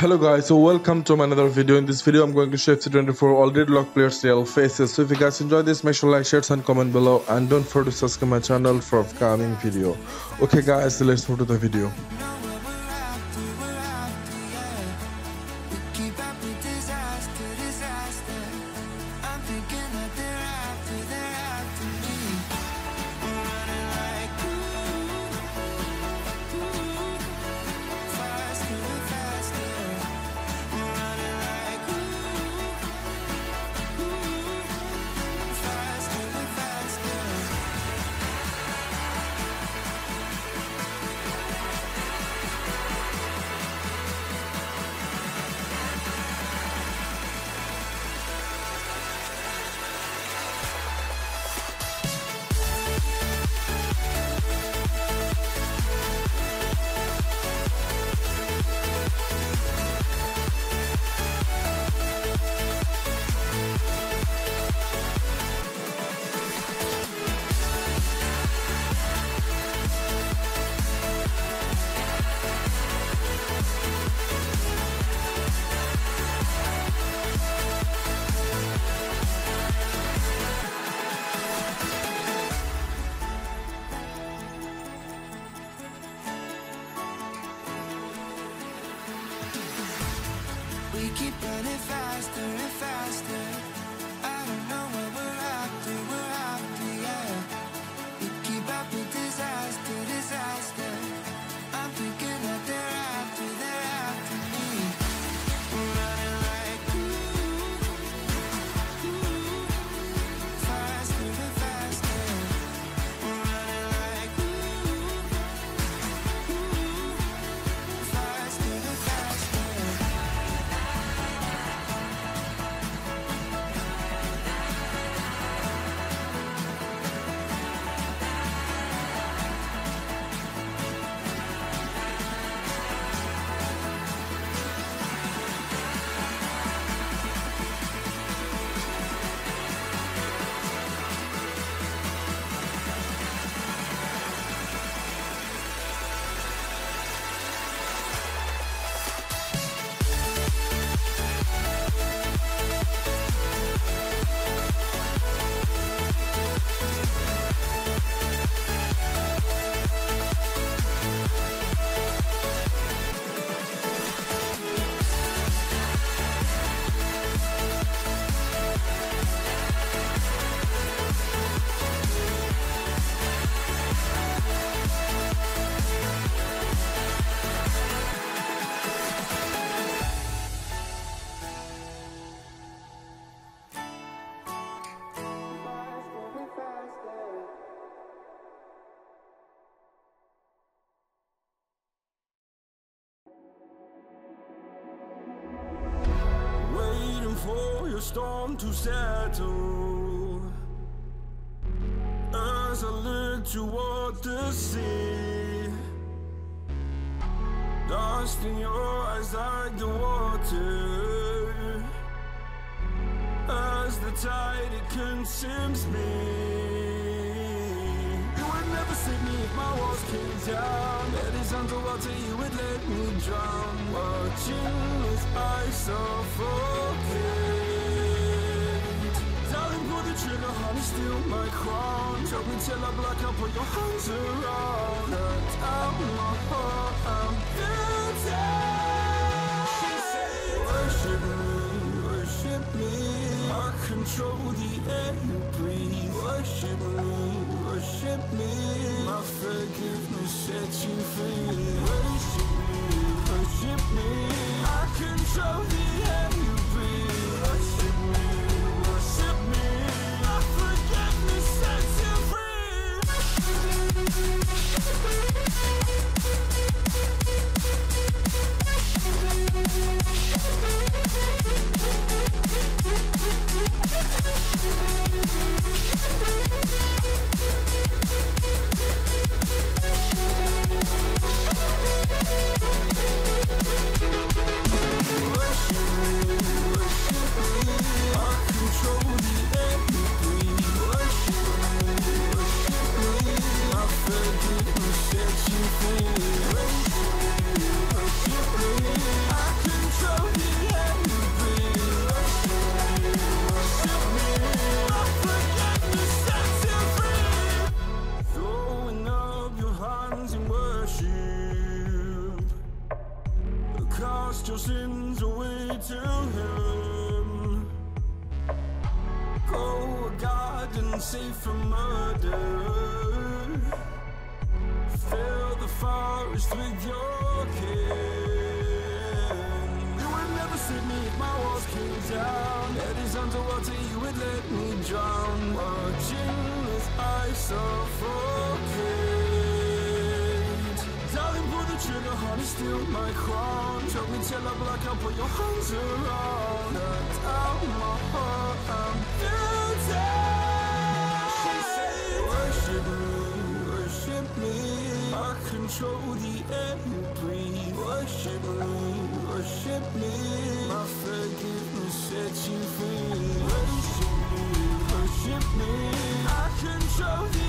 Hello guys, so welcome to another video. In this video, I'm going to show FC24 all dreadlocks players real faces. So if you guys enjoy this, make sure like, share, and comment below, and don't forget to subscribe my channel for upcoming video. Okay guys, let's move to the video. Storm to settle. As I look toward the sea Dust in your eyes like the water. As the tide it consumes me. You would never save me if my walls came down. That is underwater you would let me drown. Watching as I suffocate The honey, steal my crown. Choke me till I black out, put your hands around out my heart, I'm guilty worship me, worship me I control the air you breathe. Worship me, worship me My forgiveness sets you free cast your sins away to Him. Oh, God, and safe from murder. Fill the forest with your kin. You would never save me if my walls came down. Head is underwater, you would let me drown. Watching as I suffocate. Honey, steal my crown. Choke me till I black out, put your hands around. Cut out my heart, I'm guilty. She said, Worship me, worship me. I control the air you breathe. Worship me, worship me. My forgiveness sets you free. Worship me, worship me. I control the